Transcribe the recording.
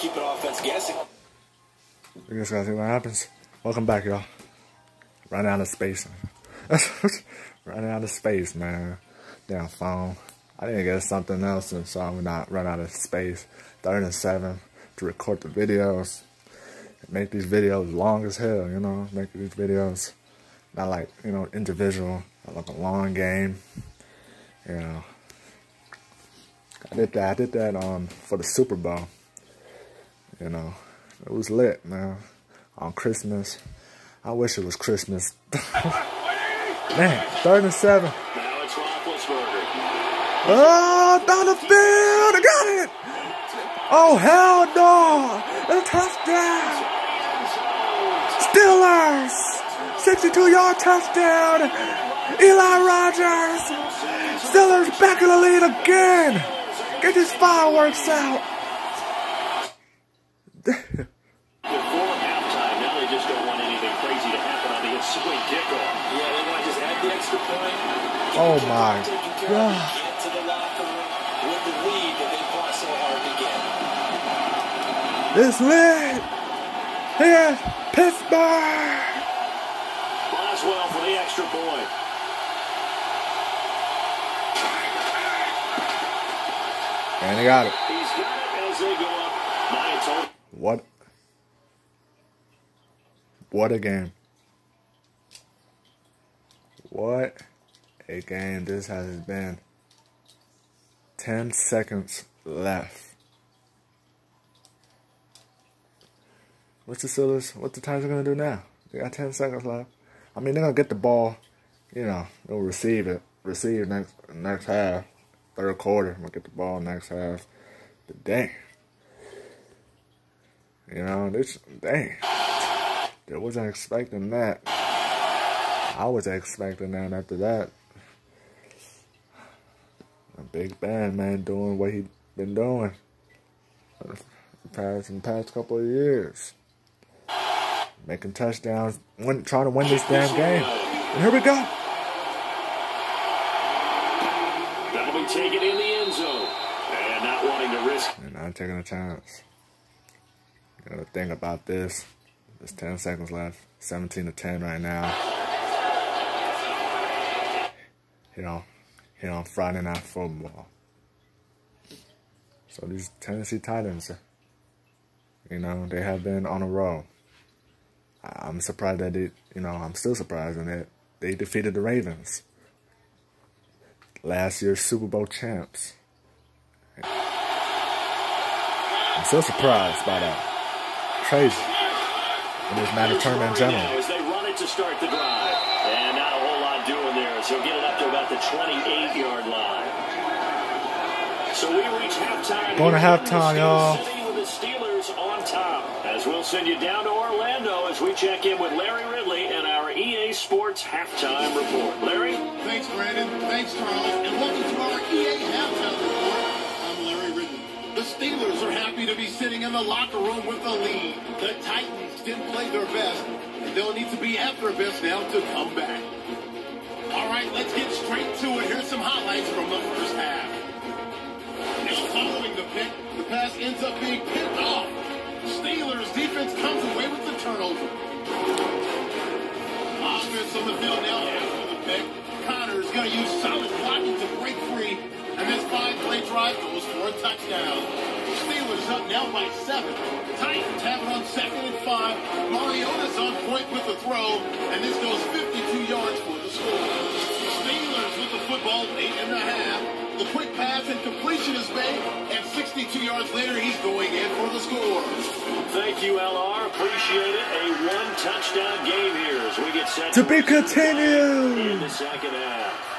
keep the offense guessing. You guys gotta see what happens. Welcome back, y'all. Running out of space. Running out of space, man. Damn phone. I didn't get something else, and so I'm not run out of space. Third and seven to record the videos. Make these videos long as hell, you know. Make these videos not like you know individual, like a long game. You know. I did that. I did that um for the Super Bowl. You know, it was lit, man. On Christmas. I wish it was Christmas. man, third and seven. Oh, down the field. I got it. Oh, hell no. A touchdown. Steelers. 62-yard touchdown. Eli Rogers. Steelers back in the lead again. Get these fireworks out. Oh, my Taken care of. God. Get to the locker room with the lead that they fought so hard to get. It's lit. Here's Pittsburgh. Boswell for the extra point. And they got it. He's got it as they go up. Nine total. What? What a game. What a game this has been. 10 seconds left. What's the Steelers? What the Titans gonna do now? They got 10 seconds left. I mean, they're gonna get the ball. You know, they'll receive it. Receive next next half, third quarter. We'll get the ball next half. But dang, you know, this dang. I wasn't expecting that. I was expecting that after that. A big band man doing what he been doing the past in the past couple of years. Making touchdowns, win, trying to win this damn game. And here we go. That'll be taken in the end zone. And not wanting to risk. And I'm taking a chance. The thing about this, there's 10 seconds left. 17 to 10 right now. You know, here on Friday Night Football. So these Tennessee Titans, you know, they have been on a roll. I'm surprised that they, you know, I'm still surprised that they defeated the Ravens. Last year's Super Bowl champs. I'm still surprised by that. Crazy. In this Madden tournament in general. As they run it to start the drive. And not a whole lot doing there. So get it up to about the 28-yard line. So we reach halftime. Going to here in halftime, y'all. With the Steelers on top. As we'll send you down to Orlando as we check in with Larry Ridley and our EA Sports halftime report. Larry? Thanks, Brandon. Thanks, Charles. And welcome to our EA Halftime Report. I'm Larry Ridley. The Steelers are happy to be sitting in the locker room with the lead. The Titans didn't play their best, and they'll need to be at their best now to come back. All right, let's get straight to it. Here's some highlights from the first half. Now, following the pick, the pass ends up being picked off. Steelers defense comes away with the turnover. Offense on the field now after the pick. Conner's going to use solid blocking to break free. And this five-play drive goes for a touchdown. Steelers up now by seven. Titans have it on second and five. Mariota's on point with the throw. And this goes 52 yards for the score. Steelers with the football eight and a half. The quick pass and completion is made. And 62 yards later, he's going in for the score. Thank you, LR. Appreciate it. A one touchdown game here as we get set To be in continued. the second half.